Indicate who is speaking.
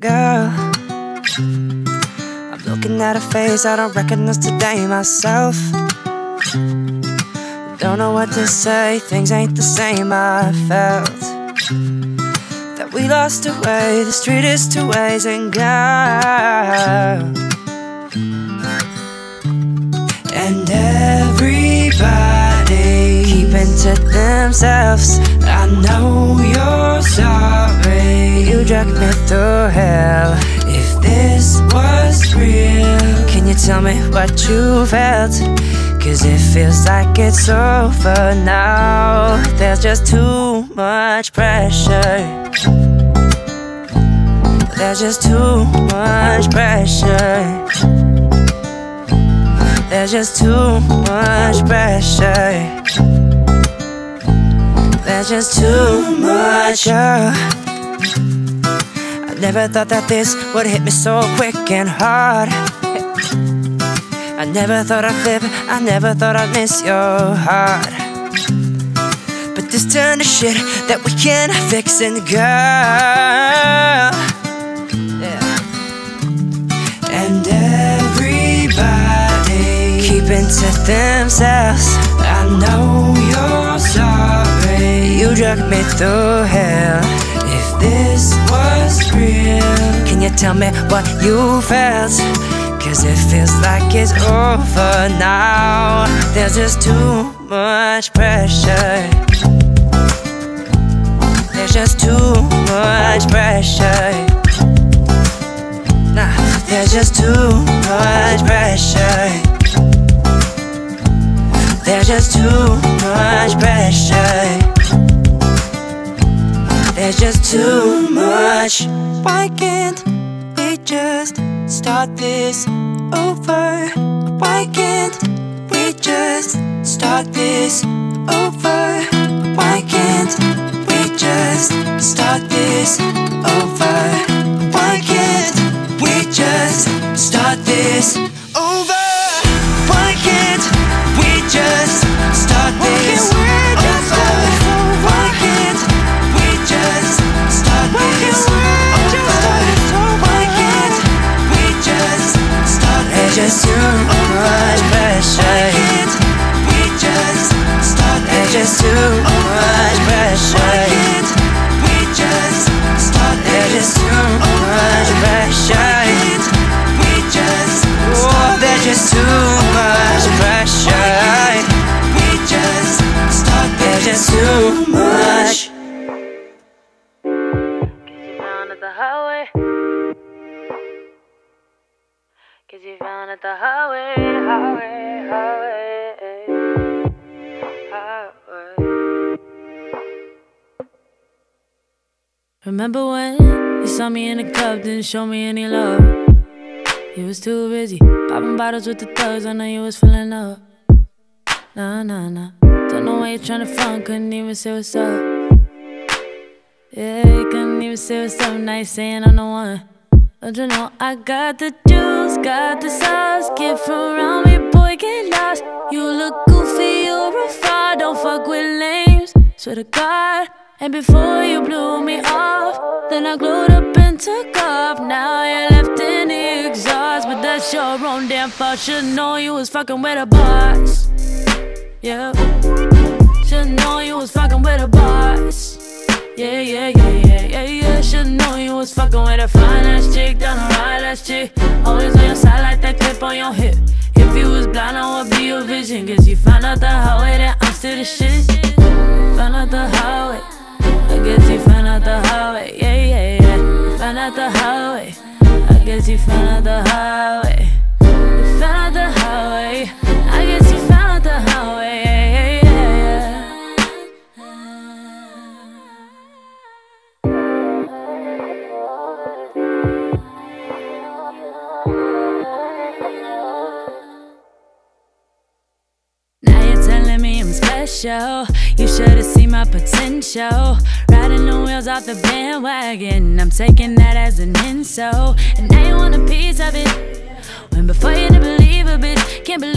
Speaker 1: Girl, I'm looking at a face I don't recognize today myself. Don't know what to say, things ain't the same. I felt that we lost our way, the street is two ways, and girl. And everybody keeping to themselves. I know you're sorry. Dragged me through hell. If this was real, can you tell me what you felt? Cause it feels like it's over now. There's just too much pressure. There's just too much pressure. There's just too much pressure. There's just too much. Girl. Never thought that this would hit me so quick and hard. I never thought I'd live, I never thought I'd miss your heart. But this turned to shit that we can't fix, and girl. Yeah. And everybody keeping to themselves. I know you're sorry. You dragged me through hell. If this was real, can you tell me what you felt? Cause it feels like it's over now. There's just too much pressure. There's just too much pressure. Nah, there's just too much pressure. There's just too much pressure. There's just too much. Why can't we just start this over? Why can't we just start this over? Why can't we just start this over?
Speaker 2: Highway. Cause you found at the highway, highway, highway, highway. Remember when you saw me in the club, didn't show me any love? You was too busy popping bottles with the thugs. I know you was feeling up. Nah, nah, nah. Don't know why you're trying to front, couldn't even say what's up. Yeah, you couldn't even say what's up. Nice saying I'm the one. Don't you know I got the juice, got the sauce. Get from around me, boy, get lost. You look goofy, you're a fraud. Don't fuck with lames. Swear to God. And before you blew me off, then I glued up and took off. Now you're left in the exhaust, but that's your own damn fault. Should've known you was fucking with a boss. Yeah. Should've known you was fucking with a boss. Yeah, yeah, yeah, yeah, yeah, yeah. Should've known you was fucking with a fine ass chick, down a right ass chick. Always on your side like that clip on your hip. If you was blind, I would be your vision. Cause you found out the highway that I'm still the shit. Found out the highway. I guess you found out the highway. Yeah, yeah, yeah. Found out the highway. I guess you found out the highway. You found out the highway. Special. You should've seen my potential. Riding the wheels off the bandwagon. I'm taking that as an insult. And now you want a piece of it. When before you didn't believe a bitch, can't believe.